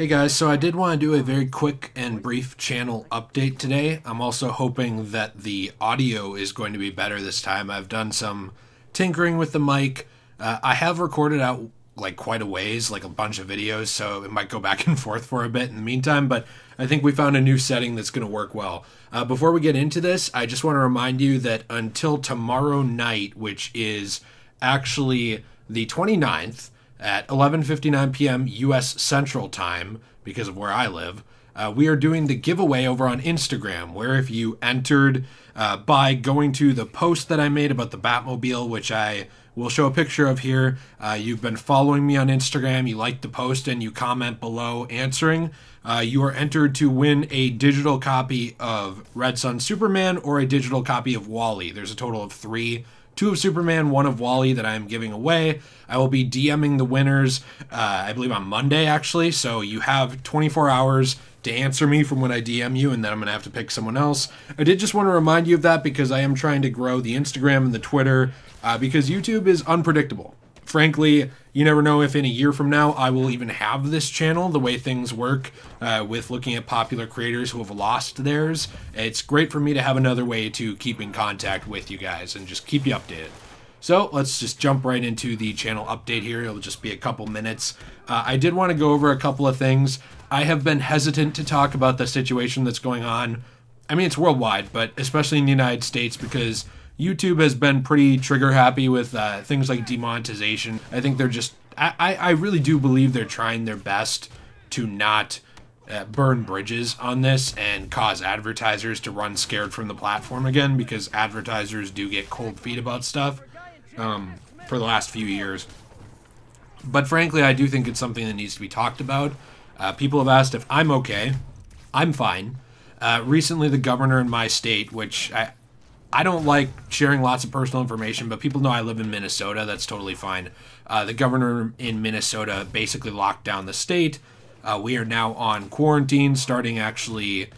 Hey guys, so I did want to do a very quick and brief channel update today. I'm also hoping that the audio is going to be better this time. I've done some tinkering with the mic. Uh, I have recorded out like quite a ways, like a bunch of videos, so it might go back and forth for a bit in the meantime, but I think we found a new setting that's going to work well. Uh, before we get into this, I just want to remind you that until tomorrow night, which is actually the 29th, at 11:59 p.m. U.S. Central Time because of where I live. Uh, we are doing the giveaway over on Instagram, where if you entered uh, by going to the post that I made about the Batmobile, which I will show a picture of here, uh, you've been following me on Instagram, you like the post, and you comment below answering, uh, you are entered to win a digital copy of Red Son Superman or a digital copy of Wally. There's a total of three two of Superman, one of Wally that I am giving away. I will be DMing the winners, uh, I believe on Monday actually. So you have 24 hours to answer me from when I DM you, and then I'm going to have to pick someone else. I did just want to remind you of that because I am trying to grow the Instagram and the Twitter uh, because YouTube is unpredictable frankly, you never know if in a year from now I will even have this channel. The way things work uh, with looking at popular creators who have lost theirs, it's great for me to have another way to keep in contact with you guys and just keep you updated. So let's just jump right into the channel update here. It'll just be a couple minutes. Uh, I did want to go over a couple of things. I have been hesitant to talk about the situation that's going on. I mean, it's worldwide, but especially in the United States because YouTube has been pretty trigger happy with uh, things like demonetization. I think they're just, I, I really do believe they're trying their best to not uh, burn bridges on this and cause advertisers to run scared from the platform again because advertisers do get cold feet about stuff um, for the last few years. But frankly, I do think it's something that needs to be talked about. Uh, people have asked if I'm okay. I'm fine. Uh, recently, the governor in my state, which I, I don't like sharing lots of personal information, but people know I live in Minnesota. That's totally fine. Uh, the governor in Minnesota basically locked down the state. Uh, we are now on quarantine starting actually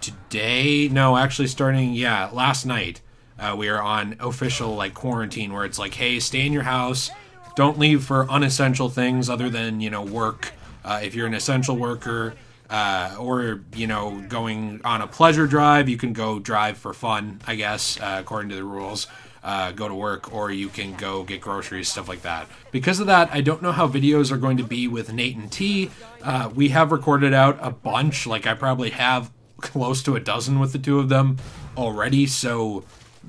today. No, actually starting, yeah, last night. Uh, we are on official like quarantine where it's like, hey, stay in your house. Don't leave for unessential things other than, you know, work. Uh, if you're an essential worker, uh, or you know going on a pleasure drive you can go drive for fun i guess uh, according to the rules. Uh, go to work or you can go get groceries stuff like that. Because of that i don't know how videos are going to be with nate and t. Uh, we have recorded out a bunch. Like i probably have close to a dozen with the two of them already so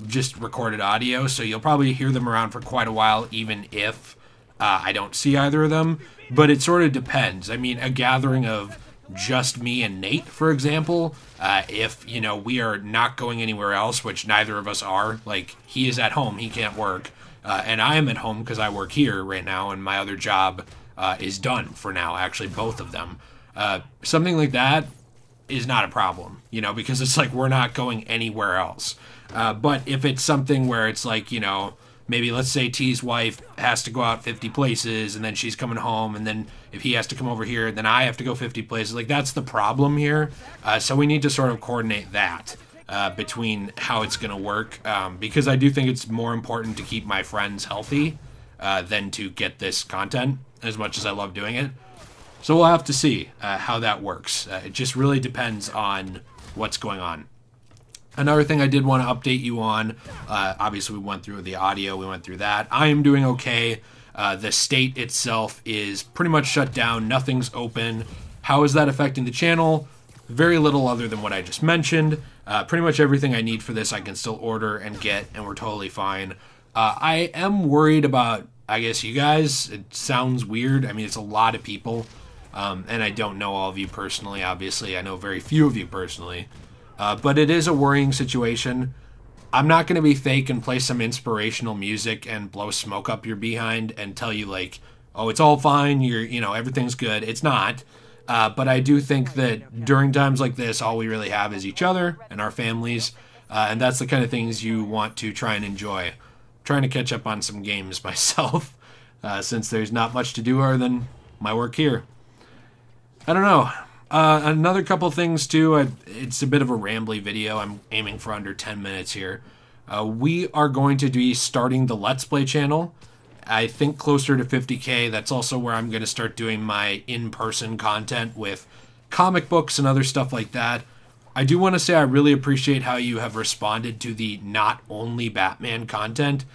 just recorded audio. So you'll probably hear them around for quite a while even if uh, i don't see either of them. But it sort of depends. I mean a gathering of just me and Nate, for example, uh, if you know we are not going anywhere else, which neither of us are, like he is at home, he can't work, uh, and I am at home because I work here right now, and my other job uh, is done for now. Actually, both of them. Uh, something like that is not a problem, you know, because it's like we're not going anywhere else. Uh, but if it's something where it's like you know maybe let's say T's wife has to go out 50 places and then she's coming home and then if he has to come over here then I have to go 50 places. Like that's the problem here. Uh, so we need to sort of coordinate that uh, between how it's going to work um, because I do think it's more important to keep my friends healthy uh, than to get this content as much as I love doing it. So we'll have to see uh, how that works. Uh, it just really depends on what's going on Another thing I did want to update you on, uh, obviously, we went through the audio, we went through that. I am doing okay. Uh, the state itself is pretty much shut down, nothing's open. How is that affecting the channel? Very little other than what I just mentioned. Uh, pretty much everything I need for this I can still order and get, and we're totally fine. Uh, I am worried about, I guess, you guys. It sounds weird. I mean, it's a lot of people. Um, and I don't know all of you personally, obviously. I know very few of you personally. Uh, but it is a worrying situation. I'm not going to be fake and play some inspirational music and blow smoke up your behind and tell you like, oh, it's all fine. You're, you know, everything's good. It's not. Uh, but I do think that during times like this, all we really have is each other and our families, uh, and that's the kind of things you want to try and enjoy. I'm trying to catch up on some games myself, uh, since there's not much to do other than my work here. I don't know. Uh, another couple things too. I, it's a bit of a rambly video. I'm aiming for under 10 minutes here. Uh, we are going to be starting the Let's Play channel. I think closer to 50k. That's also where I'm going to start doing my in-person content with comic books and other stuff like that. I do want to say I really appreciate how you have responded to the not only Batman content.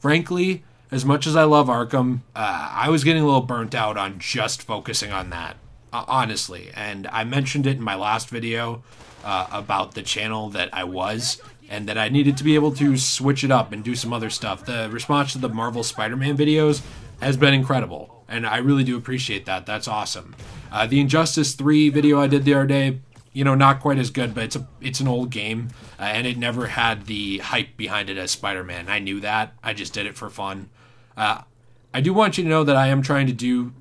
Frankly, as much as I love Arkham, uh, I was getting a little burnt out on just focusing on that, honestly. And I mentioned it in my last video uh, about the channel that I was, and that I needed to be able to switch it up and do some other stuff. The response to the Marvel Spider Man videos has been incredible, and I really do appreciate that. That's awesome. Uh, the Injustice 3 video I did the other day, you know, not quite as good, but it's a it's an old game, uh, and it never had the hype behind it as Spider Man. I knew that. I just did it for fun. Uh, I do want you to know that I am trying to do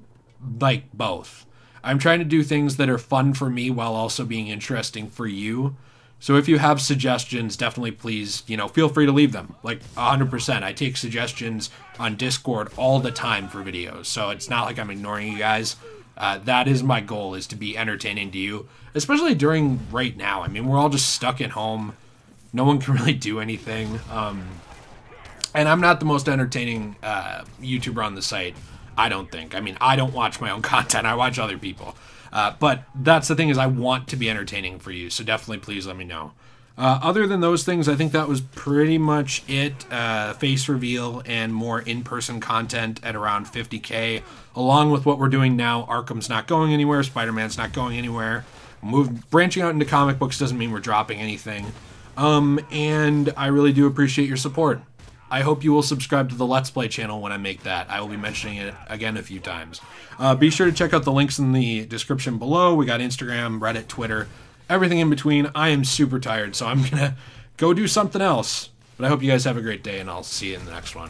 like both. I'm trying to do things that are fun for me while also being interesting for you. So if you have suggestions, definitely please, you know, feel free to leave them. Like 100%. I take suggestions on Discord all the time for videos. So it's not like I'm ignoring you guys. Uh, that is my goal is to be entertaining to you, especially during right now. I mean, we're all just stuck at home. No one can really do anything. Um, and I'm not the most entertaining uh, YouTuber on the site. I don't think. I mean, I don't watch my own content. I watch other people. Uh, but that's the thing is, I want to be entertaining for you. So definitely, please let me know. Uh, other than those things, I think that was pretty much it. Uh, face reveal and more in-person content at around 50k, along with what we're doing now. Arkham's not going anywhere. Spider-Man's not going anywhere. Move branching out into comic books doesn't mean we're dropping anything. Um, and I really do appreciate your support. I hope you will subscribe to the Let's Play channel when I make that. I will be mentioning it again a few times. Uh, be sure to check out the links in the description below. We got Instagram, Reddit, Twitter, everything in between. I am super tired, so I'm going to go do something else. But I hope you guys have a great day, and I'll see you in the next one.